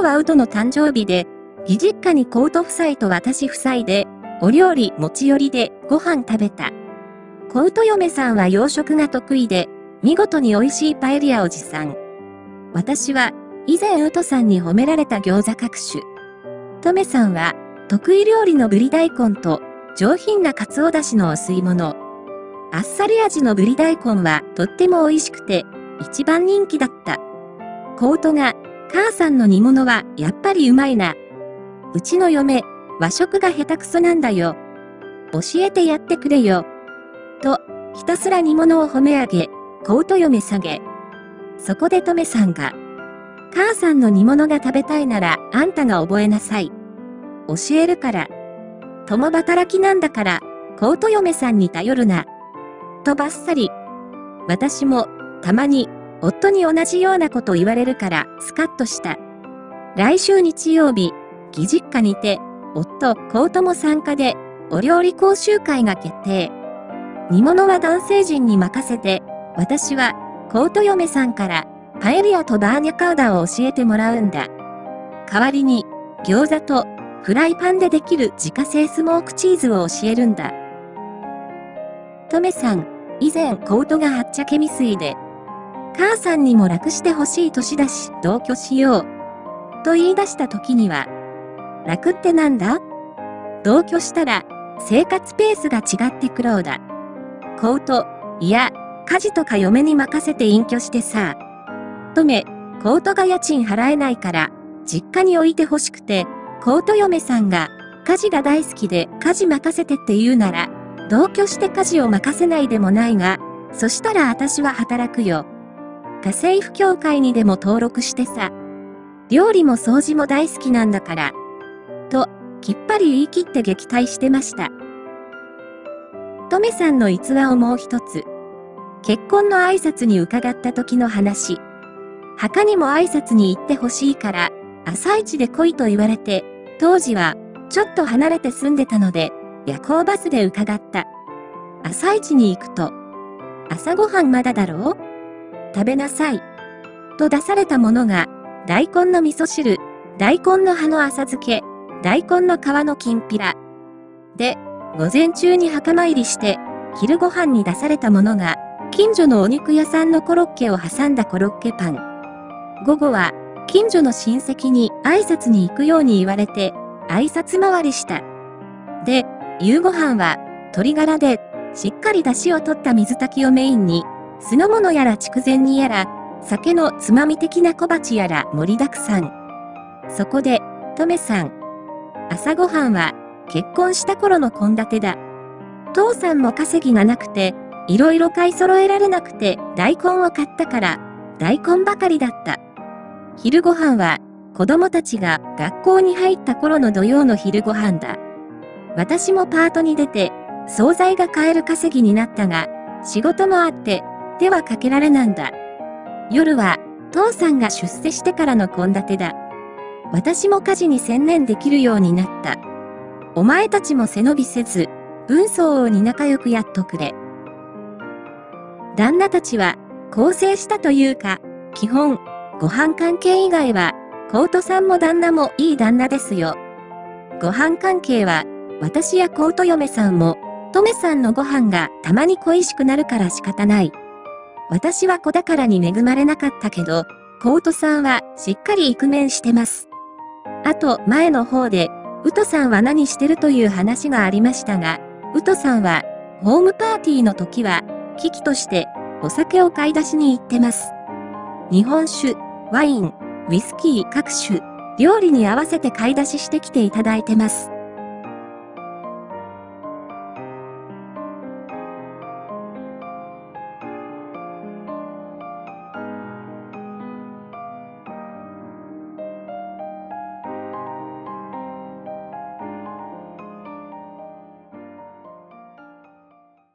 日はウトの誕生日で、義実家にコート夫妻と私夫妻で、お料理持ち寄りでご飯食べた。コウト嫁さんは洋食が得意で、見事に美味しいパエリアを持参。私は、以前ウトさんに褒められた餃子各種。トメさんは、得意料理のブリ大根と、上品な鰹だしのお吸い物。あっさり味のブリ大根はとっても美味しくて、一番人気だった。コートが、母さんの煮物はやっぱりうまいな。うちの嫁、和食が下手くそなんだよ。教えてやってくれよ。と、ひたすら煮物を褒め上げ、コート嫁下げ。そこでトメさんが、母さんの煮物が食べたいならあんたが覚えなさい。教えるから。共働きなんだから、コート嫁さんに頼るな。とばっさり。私も、たまに、夫に同じようなこと言われるから、スカッとした。来週日曜日、義実家にて、夫、コートも参加で、お料理講習会が決定。煮物は男性陣に任せて、私は、コート嫁さんから、パエリアとバーニャカウダを教えてもらうんだ。代わりに、餃子と、フライパンでできる自家製スモークチーズを教えるんだ。トメさん、以前コートがはっちゃけ未遂で、母さんにも楽してほしい年だし、同居しよう。と言い出した時には、楽ってなんだ？同居したら、生活ペースが違ってくろうだ。コート、いや、家事とか嫁に任せて隠居してさ。とめ、コートが家賃払えないから、実家に置いてほしくて、コート嫁さんが、家事が大好きで家事任せてって言うなら、同居して家事を任せないでもないが、そしたら私は働くよ。家政婦協会にでも登録してさ。料理も掃除も大好きなんだから。と、きっぱり言い切って撃退してました。トメさんの逸話をもう一つ。結婚の挨拶に伺った時の話。墓にも挨拶に行ってほしいから、朝一で来いと言われて、当時は、ちょっと離れて住んでたので、夜行バスで伺った。朝一に行くと、朝ごはんまだだろう？食べなさい。と出されたものが、大根の味噌汁、大根の葉の浅漬け、大根の皮のきんぴら。で、午前中に墓参りして、昼ご飯に出されたものが、近所のお肉屋さんのコロッケを挟んだコロッケパン。午後は、近所の親戚に挨拶に行くように言われて、挨拶回りした。で、夕ご飯は、鶏ガラで、しっかり出汁を取った水炊きをメインに、酢の物やら筑前煮やら、酒のつまみ的な小鉢やら盛りだくさん。そこで、トメさん。朝ごはんは、結婚した頃の献立だ。父さんも稼ぎがなくて、いろいろ買い揃えられなくて大根を買ったから、大根ばかりだった。昼ご飯は、子供たちが学校に入った頃の土曜の昼ご飯だ。私もパートに出て、惣菜が買える稼ぎになったが、仕事もあって、手はかけられなんだ。夜は、父さんが出世してからの献立だ。私も家事に専念できるようになった。お前たちも背伸びせず、文相応に仲良くやっとくれ。旦那たちは、構成したというか、基本、ご飯関係以外は、コートさんも旦那もいい旦那ですよ。ご飯関係は、私やコート嫁さんも、トメさんのご飯がたまに恋しくなるから仕方ない。私は子宝に恵まれなかったけど、コートさんはしっかりイクメンしてます。あと、前の方で、ウトさんは何してるという話がありましたが、ウトさんは、ホームパーティーの時は、危機としてお酒を買い出しに行ってます。日本酒、ワイン、ウイスキー各種、料理に合わせて買い出ししてきていただいてます。